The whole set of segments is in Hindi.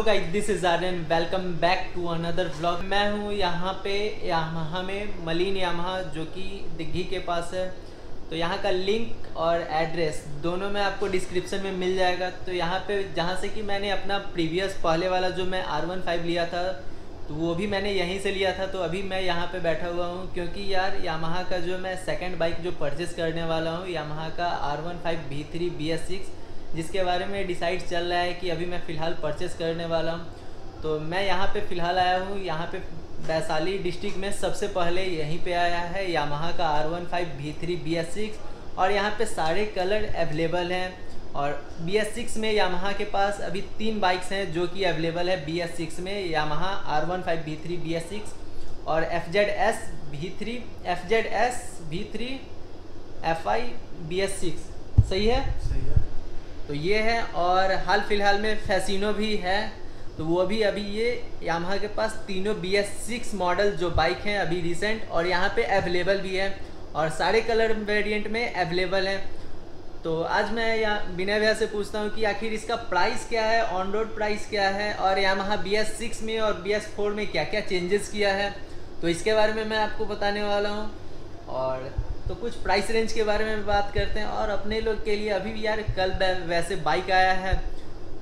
hello guys this is Aryan welcome back to another vlog मैं हूँ यहाँ पे यामाहा में मलिन यामाहा जो कि दिग्घी के पास है। तो यहाँ का लिंक और एड्रेस दोनों में आपको डिस्क्रिप्शन में मिल जाएगा। तो यहाँ पे जहाँ से कि मैंने अपना प्रीवियस पहले वाला जो मैं आर वन फाइव लिया था तो वो भी मैंने यहीं से लिया था। तो अभी मैं यहाँ पे बैठा हुआ हूँ, क्योंकि यार यामाहा का जो मैं सेकंड बाइक जो परचेज़ करने वाला हूँ यामाहा का R one five B three B S six जिसके बारे में डिसाइड चल रहा है कि अभी मैं फ़िलहाल परचेज़ करने वाला हूँ। तो मैं यहाँ पे फ़िलहाल आया हूँ। यहाँ पे वैशाली डिस्ट्रिक्ट में सबसे पहले यहीं पे आया है यामाहा का R one five B three B S six और यहाँ पे सारे कलर अवेलेबल हैं। और बी एस सिक्स में यामाहा के पास अभी तीन बाइक्स हैं जो कि अवेलेबल है बी एस सिक्स में Yamaha R one five B three B S six और F Z S B three F Z S B three F I B S six सही है? सही है। तो ये है और हाल फ़िलहाल में फैसिनो भी है। तो वो भी अभी ये यामाहा के पास तीनों बी एस सिक्स मॉडल जो बाइक हैं अभी रिसेंट और यहाँ पे अवेलेबल भी है और सारे कलर वेरिएंट में अवेलेबल हैं। तो आज मैं यहाँ बिना भैया से पूछता हूँ कि आखिर इसका प्राइस क्या है ऑन रोड प्राइस क्या है और यामाहा बी एस सिक्स में और बी एस फोर में क्या क्या चेंजेस किया है? तो इसके बारे में मैं आपको बताने वाला हूँ और तो कुछ प्राइस रेंज के बारे में बात करते हैं और अपने लोग के लिए अभी भी यार कल वैसे बाइक आया है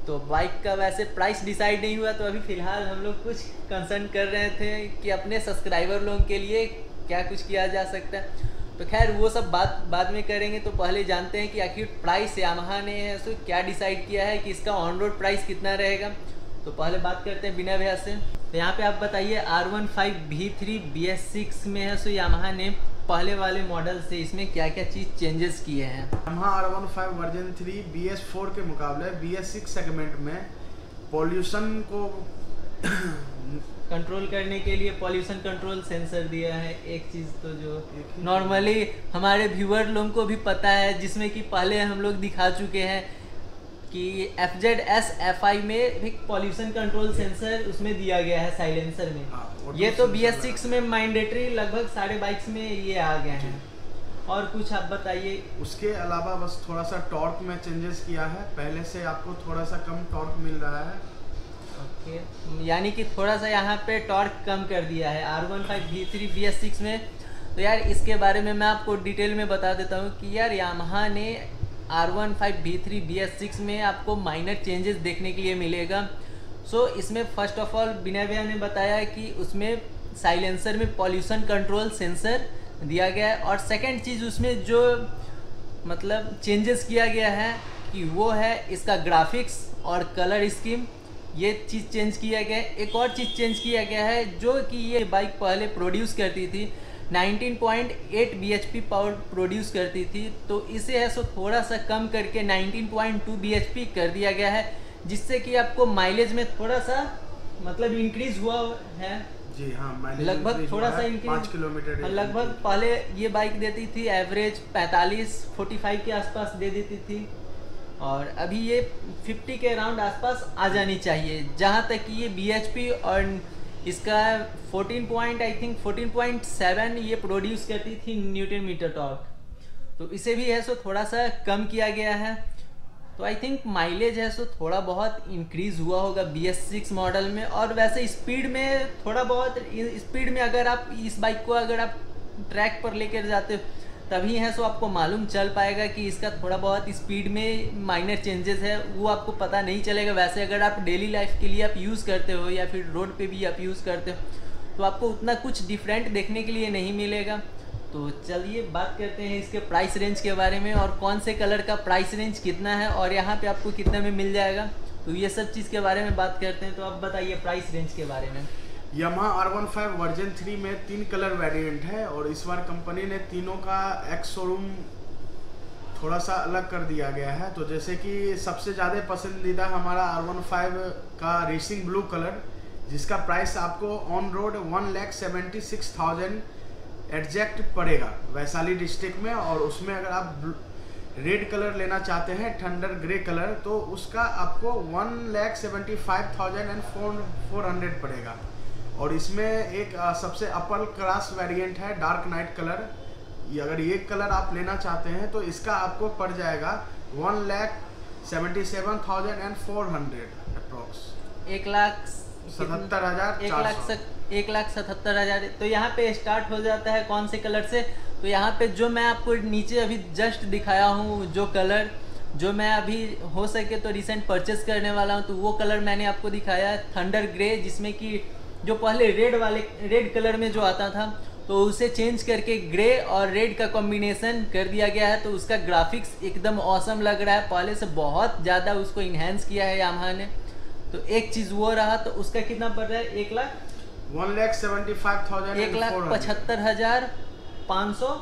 तो बाइक का वैसे प्राइस डिसाइड नहीं हुआ तो अभी फ़िलहाल हम लोग कुछ कंसर्न कर रहे थे कि अपने सब्सक्राइबर लोगों के लिए क्या कुछ किया जा सकता है। तो खैर, वो सब बात, बाद में करेंगे तो पहले जानते हैं कि आखिर प्राइस यामाहा ने है सो क्या डिसाइड किया है कि इसका ऑन रोड प्राइस कितना रहेगा। तो पहले बात करते हैं बिना भैया से। तो यहाँ पे आप बताइए R one five B three B S six में है, सो यामाहा ने पहले वाले मॉडल से इसमें क्या क्या चीज़ चेंजेस किए हैं? Yamaha R one five version three B S four के मुकाबले बी एस सिक्स सेगमेंट में पॉल्यूशन को कंट्रोल करने के लिए पॉल्यूशन कंट्रोल सेंसर दिया है। एक चीज़ तो जो नॉर्मली हमारे व्यूअर लोगों को भी पता है जिसमें कि पहले हम लोग दिखा चुके हैं कि F Z S F I में एक पॉल्यूशन कंट्रोल सेंसर उसमें दिया गया है साइलेंसर में। हाँ, ये तो बी एस सिक्स में मैंडेटरी लगभग सारे बाइक्स में ये आ गए हैं। और कुछ आप बताइए। उसके अलावा बस थोड़ा सा टॉर्क में चेंजेस किया है। पहले से आपको थोड़ा सा कम टॉर्क मिल रहा है। ओके। यानी कि थोड़ा सा यहाँ पे टॉर्क कम कर दिया है। R one five B three B S six में। तो यार इसके बारे में मैं आपको डिटेल में बता देता हूँ कि यार यामाहा ने R one five B three B S six में आपको माइनर चेंजेस देखने के लिए मिलेगा। सो so, इसमें फ़र्स्ट ऑफ़ ऑल बिना भैया ने बताया कि उसमें साइलेंसर में पॉल्यूशन कंट्रोल सेंसर दिया गया है और सेकेंड चीज़ उसमें जो मतलब चेंजेस किया गया है कि वो है इसका ग्राफिक्स और कलर स्कीम ये चीज़ चेंज किया गया है। एक और चीज़ चेंज किया गया है जो कि ये बाइक पहले प्रोड्यूस करती थी। 19.8 bhp पावर प्रोड्यूस करती थी तो इसे है सो थोड़ा सा कम करके 19.2 bhp कर दिया गया है जिससे कि आपको माइलेज में थोड़ा सा मतलब इंक्रीज हुआ है। जी हाँ लगभग थोड़ा सा इनक्रीज पाँच किलोमीटर लगभग पहले ये बाइक देती थी एवरेज 45 45 के आसपास दे देती थी और अभी ये 50 के अराउंड आसपास आ जानी चाहिए जहाँ तक कि ये बी और इसका 14 पॉइंट आई थिंक 14.7 ये प्रोड्यूस करती थी न्यूटन मीटर टॉर्क तो इसे भी है सो थोड़ा सा कम किया गया है। तो आई थिंक माइलेज है सो थोड़ा बहुत इंक्रीज हुआ होगा बी एस सिक्स मॉडल में। और वैसे स्पीड में थोड़ा बहुत स्पीड में अगर आप इस बाइक को अगर आप ट्रैक पर लेकर जाते हो तभी है, सो आपको मालूम चल पाएगा कि इसका थोड़ा बहुत स्पीड में माइनर चेंजेस है। वो आपको पता नहीं चलेगा। वैसे अगर आप डेली लाइफ के लिए आप यूज़ करते हो या फिर रोड पे भी आप यूज़ करते हो तो आपको उतना कुछ डिफरेंट देखने के लिए नहीं मिलेगा। तो चलिए बात करते हैं इसके प्राइस रेंज के बारे में और कौन से कलर का प्राइस रेंज कितना है और यहाँ पे आपको कितने में मिल जाएगा। तो ये सब चीज़ के बारे में बात करते हैं। तो आप बताइए प्राइस रेंज के बारे में। Yamaha R one five version three में तीन कलर वेरिएंट है और इस बार कंपनी ने तीनों का एक्स शोरूम थोड़ा सा अलग कर दिया गया है। तो जैसे कि सबसे ज़्यादा पसंदीदा हमारा आर वन फाइव का रेसिंग ब्लू कलर जिसका प्राइस आपको on road one lakh seventy six thousand एडजेक्ट पड़ेगा वैशाली डिस्ट्रिक्ट में। और उसमें अगर आप रेड कलर लेना चाहते हैं थंडर ग्रे कलर तो उसका आपको one lakh seventy five thousand and four four hundred पड़ेगा। और इसमें एक आ, सबसे अपर क्लास वेरिएंट है डार्क नाइट कलर ये अगर ये कलर आप लेना चाहते हैं तो इसका आपको पड़ जाएगा one lakh seventy seven thousand and four hundred approx एक लाख सतहत्तर हज़ार एक लाख सक, एक लाख सतहत्तर हज़ार। तो यहाँ पे स्टार्ट हो जाता है कौन से कलर से? तो यहाँ पे जो मैं आपको नीचे अभी जस्ट दिखाया हूँ जो कलर जो मैं अभी हो सके तो रिसेंट परचेस करने वाला हूँ तो वो कलर मैंने आपको दिखाया है थंडर ग्रे जिसमें कि जो पहले रेड वाले रेड कलर में जो आता था तो उसे चेंज करके ग्रे और रेड का कॉम्बिनेशन कर दिया गया है तो उसका ग्राफिक्स एकदम औसम लग रहा है। पहले से बहुत ज़्यादा उसको इन्हेंस किया है यामहा ने। तो एक चीज़ वो रहा तो उसका कितना पड़ रहा है? एक lakh? One lakh seventy five thousand एक लाख पचहत्तर हज़ार पाँच सौ।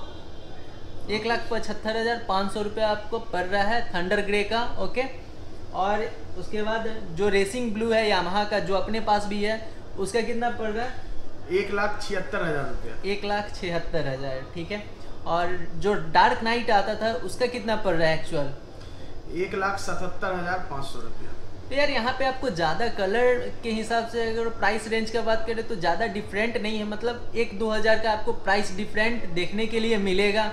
एक लाख पचहत्तर हज़ार पाँच सौ रुपये आपको पड़ रहा है थंडर ग्रे का ओके और उसके बाद जो रेसिंग ब्लू है यामहा का जो अपने पास भी है उसका कितना पड़ रहा है? एक लाख छिहत्तर हज़ार रुपया। एक लाख छिहत्तर हज़ार ठीक है? और जो डार्क नाइट आता था उसका कितना पड़ रहा है एक्चुअल एक लाख सतहत्तर हज़ार पाँच सौ रुपया। तो यार यहाँ पे आपको ज़्यादा कलर के हिसाब से अगर प्राइस रेंज का बात करें तो ज़्यादा डिफरेंट नहीं है। मतलब एक दो हज़ार का आपको प्राइस डिफरेंट देखने के लिए मिलेगा।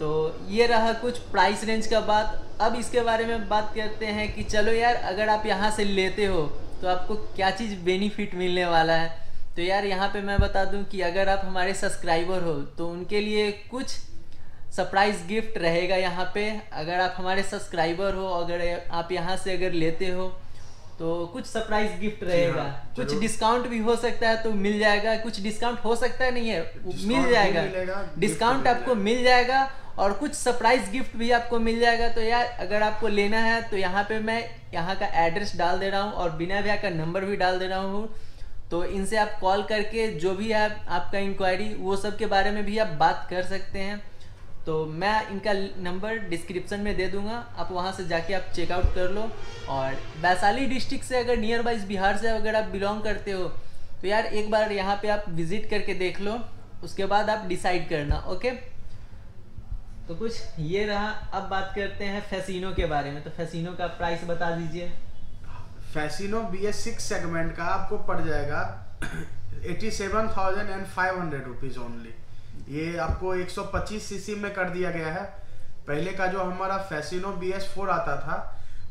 तो ये रहा कुछ प्राइस रेंज का बात। अब इसके बारे में बात करते हैं कि चलो यार अगर आप यहाँ से लेते हो तो आपको क्या चीज़ बेनिफिट मिलने वाला है? तो यार यहाँ पे मैं बता दूँ कि अगर आप हमारे सब्सक्राइबर हो तो उनके लिए कुछ सरप्राइज़ गिफ्ट रहेगा यहाँ पे। अगर आप हमारे सब्सक्राइबर हो, अगर आप यहाँ से अगर लेते हो तो कुछ सरप्राइज़ गिफ्ट रहेगा। हाँ, कुछ डिस्काउंट भी हो सकता है तो मिल जाएगा। कुछ डिस्काउंट हो सकता है नहीं है मिल जाएगा। डिस्काउंट आपको मिल जाएगा और कुछ सरप्राइज़ गिफ्ट भी आपको मिल जाएगा। तो यार अगर आपको लेना है तो यहाँ पे मैं यहाँ का एड्रेस डाल दे रहा हूँ और बिना भैया का नंबर भी डाल दे रहा हूँ। तो इनसे आप कॉल करके जो भी है आपका इंक्वायरी वो सब के बारे में भी आप बात कर सकते हैं। तो मैं इनका नंबर डिस्क्रिप्शन में दे दूँगा। आप वहाँ से जाके आप चेकआउट कर लो। और वैशाली डिस्ट्रिक्ट से अगर नियर बाइज बिहार से अगर आप बिलोंग करते हो तो यार एक बार यहाँ पे आप विज़िट करके देख लो। उसके बाद आप डिसाइड करना ओके तो कुछ ये रहा। अब बात करते हैं फैसिनो के बारे में। तो फैसिनो का प्राइस बता दीजिए। Fascino B S six segment का आपको पड़ जाएगा eighty seven thousand and five hundred rupees only ये आपको 125 सीसी में कर दिया गया है। पहले का जो हमारा फैसिनो बी एस फोर आता था,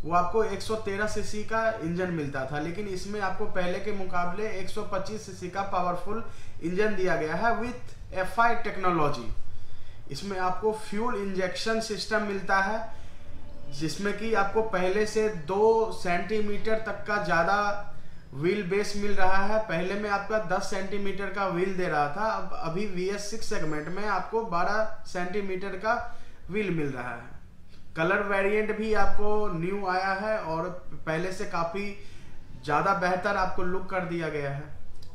वो आपको 113 सीसी का इंजन मिलता था, लेकिन इसमें आपको पहले के मुकाबले 125 सीसी का पावरफुल इंजन दिया गया है विथ एफआई टेक्नोलॉजी इसमें आपको फ्यूल इंजेक्शन सिस्टम मिलता है, जिसमें कि आपको पहले से दो सेंटीमीटर तक का ज़्यादा व्हील बेस मिल रहा है। पहले में आपका 10 सेंटीमीटर का व्हील दे रहा था। अब अभी वी एस सिक्स सेगमेंट में आपको 12 सेंटीमीटर का व्हील मिल रहा है। कलर वेरिएंट भी आपको न्यू आया है और पहले से काफ़ी ज़्यादा बेहतर आपको लुक कर दिया गया है।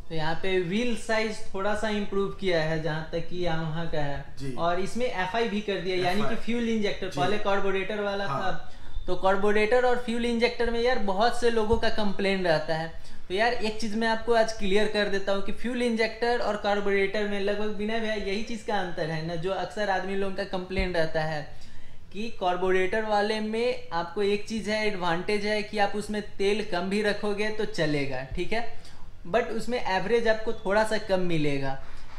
तो यहाँ पे व्हील साइज़ थोड़ा सा इम्प्रूव किया है जहाँ तक कि यहाँ का है। और इसमें FI भी कर दिया यानी कि फ्यूल इंजेक्टर पहले कार्बोरेटर वाला हाँ। था। तो कार्बोरेटर और फ्यूल इंजेक्टर में यार बहुत से लोगों का कंप्लेन रहता है। तो यार एक चीज़ मैं आपको आज क्लियर कर देता हूँ कि फ्यूल इंजेक्टर और कार्बोरेटर में लगभग बिना भैया यही चीज़ का अंतर है ना, जो अक्सर आदमी लोगों का कंप्लेन रहता है कि कार्बोरेटर वाले में आपको एक चीज़ है एडवांटेज है कि आप उसमें तेल कम भी रखोगे तो चलेगा, ठीक है? बट उसमें एवरेज आपको थोड़ा सा कम मिलेगा।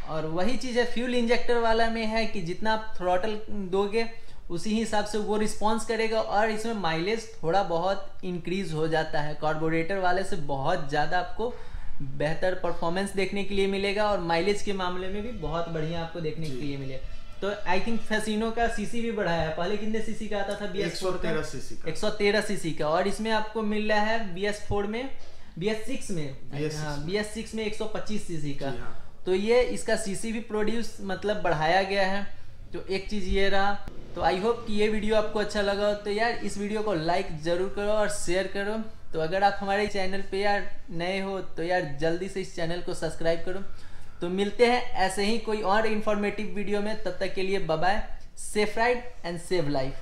और वही चीज़ है फ्यूल इंजेक्टर वाला में है कि जितना आप थ्रॉटल दोगे उसी हिसाब से वो रिस्पॉन्स करेगा और इसमें माइलेज थोड़ा बहुत इंक्रीज हो जाता है। कार्बोरेटर वाले से बहुत ज़्यादा आपको बेहतर परफॉर्मेंस देखने के लिए मिलेगा और माइलेज के मामले में भी बहुत बढ़िया आपको देखने के लिए मिलेगा। तो आई थिंक फेसिनो का सीसी भी बढ़ाया है। पहले कितने सीसी का आता था? बी एस फोर एक सौ तेरह सीसी का। और इसमें आपको मिल रहा है बी एस फोर में बी एस सिक्स में। बी एस सिक्स में। एक सौ पच्चीस सीसी का। हाँ। तो ये इसका सीसी भी प्रोड्यूस मतलब बढ़ाया गया है। तो एक चीज़ ये रहा तो आई होप कि ये वीडियो आपको अच्छा लगा हो। तो यार, इस वीडियो को लाइक ज़रूर करो और शेयर करो। तो अगर आप हमारे चैनल पे यार नए हो तो यार जल्दी से इस चैनल को सब्सक्राइब करो। तो मिलते हैं ऐसे ही कोई और इन्फॉर्मेटिव वीडियो में। तब तक के लिए bye safe ride and save life